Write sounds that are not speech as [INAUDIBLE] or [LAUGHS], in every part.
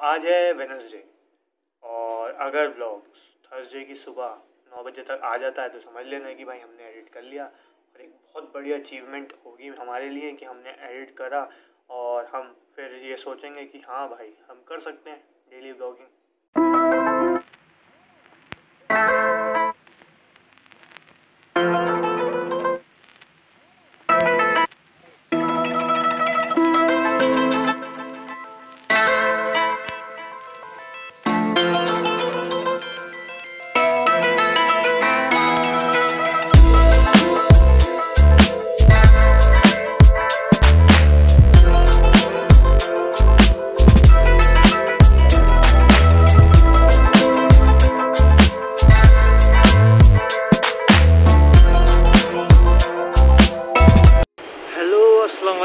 आज है वेनसडे और अगर ब्लॉग थर्सडे की सुबह नौ बजे तक आ जाता है तो समझ लेना कि भाई हमने एडिट कर लिया। और एक बहुत बड़ी अचीवमेंट होगी हमारे लिए कि हमने एडिट करा। और हम फिर ये सोचेंगे कि हाँ भाई, हम कर सकते हैं डेली ब्लॉगिंग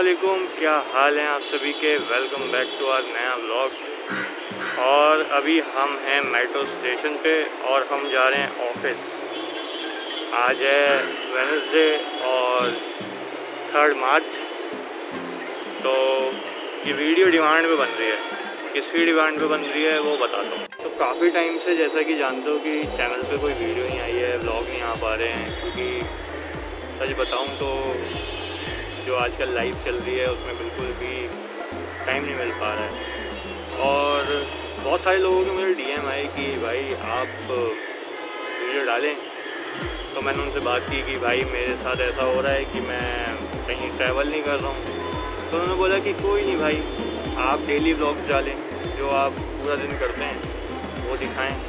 क्या हाल हैं आप सभी के? वेलकम बैक टू आर नया ब्लॉग और अभी हम हैं मेट्रो स्टेशन पे और हम जा रहे हैं ऑफ़िस आज है वेनसडे और थर्ड मार्च तो ये वीडियो डिमांड पे बन रही है. किसकी डिमांड पे बन रही है वो बताता हूँ. तो काफ़ी टाइम से जैसा कि जानते हो कि चैनल पे कोई वीडियो नहीं आई है ब्लॉग नहीं आ पा रहे हैं. क्योंकि सच बताऊँ तो जो आजकल लाइफ चल रही है, उसमें बिल्कुल भी टाइम नहीं मिल पा रहा है। और बहुत सारे लोगों के मुझे डीएम आए कि, भाई, आप वीडियो डालें। तो मैंने उनसे बात की कि, भाई, मेरे साथ ऐसा हो रहा है कि मैं कहीं ट्रैवल नहीं कर रहा हूँ। तो उन्होंने बोला कि, कोई नहीं भाई, आप डेली ब्लॉग्स डालें, जो आप पूरा दिन करते हैं, वो दिखाएँ।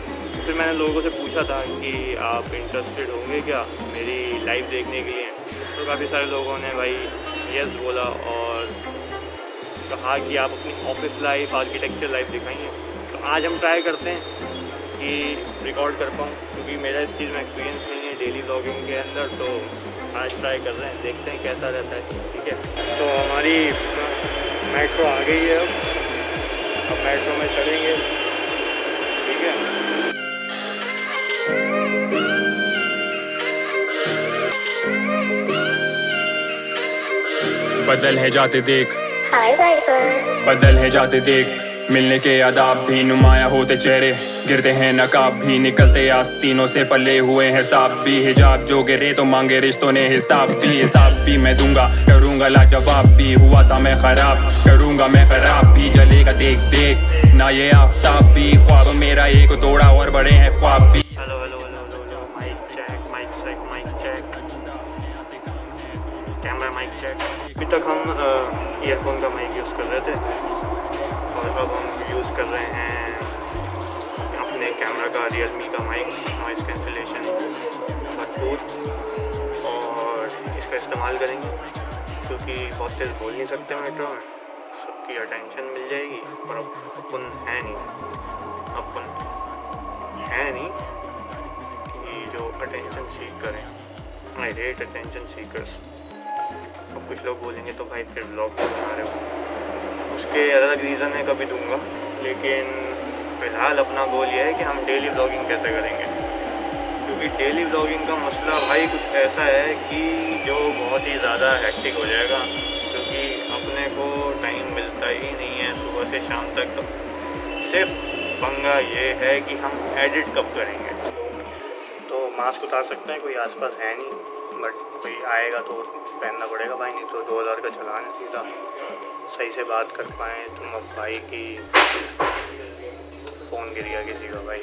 फिर मैंने लोगों से पूछा था कि, आप इंटरेस्टेड होंगे क्या मेरी लाइव देखने के लिए? तो काफ़ी सारे लोगों ने भाई यस बोला और कहा कि आप अपनी ऑफ़िस लाइफ आर्किटेक्चर लाइफ दिखाएँगे तो आज हम ट्राई करते हैं कि रिकॉर्ड कर पाऊँ, क्योंकि मेरा इस चीज़ में एक्सपीरियंस नहीं है डेली ब्लॉगिंग के अंदर तो आज ट्राई कर रहे हैं, देखते हैं कैसा रहता है, ठीक है? तो हमारी मेट्रो आ गई है अब। अब मेट्रो में चलेंगे, ठीक है? बदल है जाते देख। बदल है जाते देख। मिलने के आदाब भी नुमाया होते चेहरे। गिरते हैं नकाब भी निकलते आस्तीनों से पले हुए हैं साब भी। हिजाब जो गिरे तो मांगे रिश्तों ने हिसाब भी हिसाब भी मैं दूँगा करूँगा लाजवाब भी। हुआ था मैं खराब करूँगा मैं खराब भी। जलेगा देख देख ना ये आफ्ताब भी। ख्वाब मेरा एक तोड़ा और बड़े हैं ख्वाब भी। कैमरा माइक चेक अभी तक हम ईयरफोन का माइक यूज़ कर रहे थे। और अब हम यूज़ कर रहे हैं अपने कैमरा का रियलमी का माइक नॉइस कैंसिलेशन भरपूर और इसका इस्तेमाल करेंगे। क्योंकि बहुत तेज़ बोल नहीं सकते मेट्रो में। सबकी अटेंशन मिल जाएगी, पर अब अपन है नहीं। अपन है नहीं कि जो अटेंशन सीख करें आई रेट अटेंशन सीकर्स तो कुछ लोग बोलेंगे तो भाई फिर ब्लॉग क्यों बना रहे हो। उसके अलग रीज़न है, कभी दूँगा। लेकिन फ़िलहाल अपना गोल ये है कि हम डेली ब्लॉगिंग कैसे करेंगे? क्योंकि डेली ब्लॉगिंग का मसला भाई कुछ ऐसा है कि जो बहुत ही ज़्यादा हैक्टिक हो जाएगा, क्योंकि अपने को टाइम मिलता ही नहीं है सुबह से शाम तक तो। सिर्फ़ पंगा ये है कि हम एडिट कब करेंगे। तो मास्क उतार सकते हैं, कोई आसपास है नहीं। बट कोई आएगा तो पहनना पड़ेगा भाई नहीं तो दो हज़ार का चलान सीधा। सही से बात कर पाए तुम अब भाई की फ़ोन गिर गया किसी का भाई।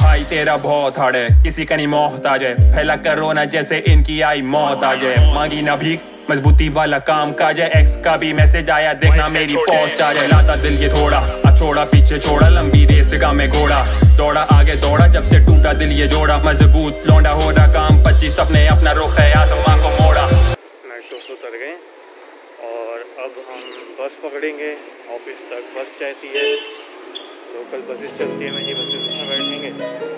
भाई तेरा बहुत हार्ड है। किसी का नहीं मोहताज है। फैला करोना जैसे इनकी आई मौत आ जाए मांगी ना भीख मजबूती वाला काम काज है। एक्स का भी मैसेज आया देखना मेरी पहुँच आ जाए लाता दिल ये थोड़ा। छोड़ा, पीछे छोड़ा, लंबी रेस का मैं घोड़ा। दौड़ा, आगे दौड़ा, जब से टूटा दिल ये जोड़ा। मज़बूत लौंडा हो रहा काम, पच्चीस अपने अपना रुख है, आसमां को मोड़ा। उतर गए और अब हम बस पकड़ेंगे, ऑफ़िस तक। बस जाती है, लोकल बसेस चलती है, मैं बसेस में बैठेंगे।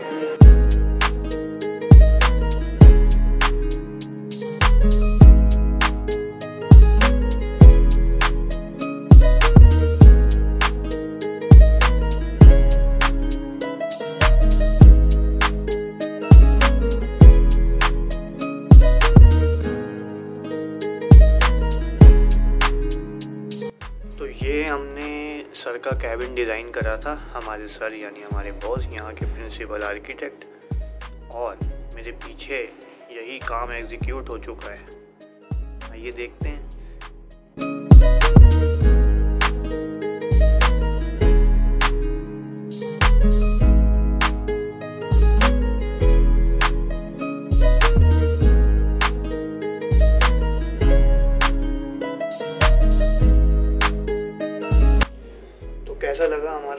हमने सर का कैबिन डिज़ाइन करा था, हमारे सर यानी हमारे बॉस यहाँ के प्रिंसिपल आर्किटेक्ट और मेरे पीछे यही काम एग्जीक्यूट हो चुका है। आइए देखते हैं।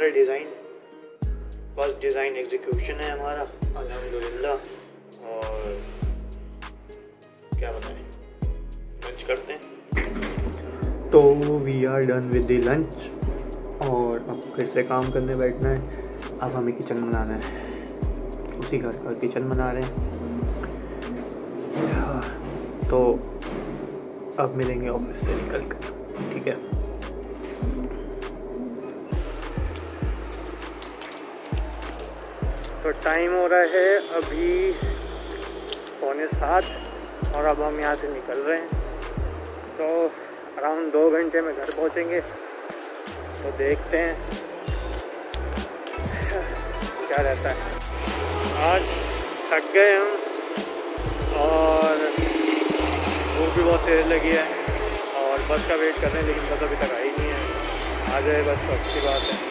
हमारा डिज़ाइन फ़र्स्ट डिज़ाइन एग्जीक्यूशन है हमारा, अल्हम्दुलिल्लाह। और क्या बताएँ लंच करते हैं। तो we are done with the lunch और अब फिर से काम करने बैठना है। अब हमें किचन बनाना है। उसी घर का किचन बना रहे हैं। तो अब मिलेंगे ऑफ़िस से निकल कर। तो टाइम हो रहा है अभी पौने सात और अब हम यहाँ से निकल रहे हैं। तो अराउंड दो घंटे में घर पहुँचेंगे। तो देखते हैं [LAUGHS] क्या रहता है। आज थक गए हम और भूख भी बहुत तेज़ लगी है और बस का वेट कर रहे हैं, लेकिन बस अभी तक आई नहीं है। आ जाए बस तो अच्छी बात है।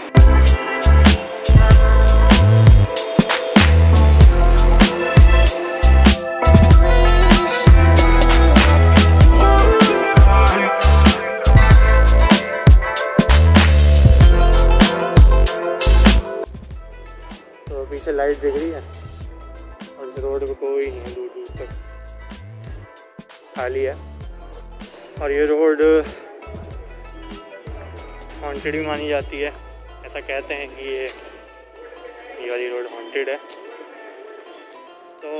खाली है। और ये रोड हॉन्टेड भी मानी जाती है। ऐसा कहते हैं कि ये ये वाली रोड हॉन्टेड है। तो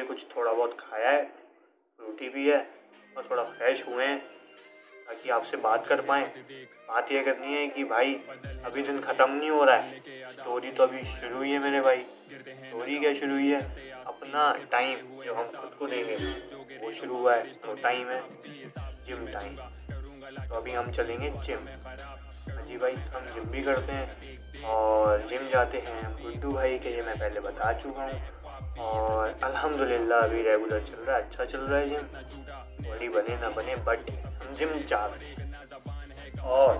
अभी कुछ थोड़ा बहुत खाया है, रोटी भी है और थोड़ा फ्रेश हुए हैं, ताकि आपसे बात कर पाए। बात यह करनी है कि भाई, अभी दिन ख़त्म नहीं हो रहा है। स्टोरी तो अभी शुरू हुई है मेरे भाई। स्टोरी क्या शुरू हुई है? अपना टाइम जो हम खुद को देंगे, वो शुरू हुआ है। तो टाइम है जिम टाइम तो अभी हम चलेंगे जिम जी भाई, हम जिम भी करते हैं और जिम जाते हैं। गुड्डू भाई के ये मैं पहले बता चुका हूँ। और अल्हम्दुलिल्लाह अभी रेगुलर चल रहा है अच्छा चल रहा है जिम बॉडी बने ना बने बट हम जिम जा रहे और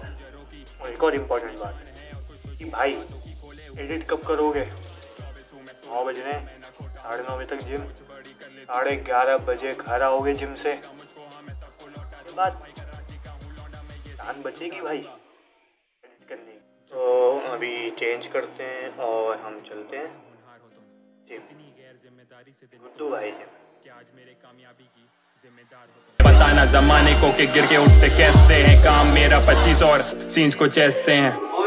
एक और इम्पोर्टेंट बात, कि भाई एडिट कब करोगे? नौ बज रहे साढ़े नौ बजे तक जिम साढ़े ग्यारह बजे घर आओगे जिम से। बाद जान बचेगी भाई एडिट करने तो अभी चेंज करते हैं और हम चलते हैं गुड्डू भाई बताना जमाने को के गिर के उठते कैसे हैं? काम मेरा पच्चीस और सीन्स को ऐसे हैं।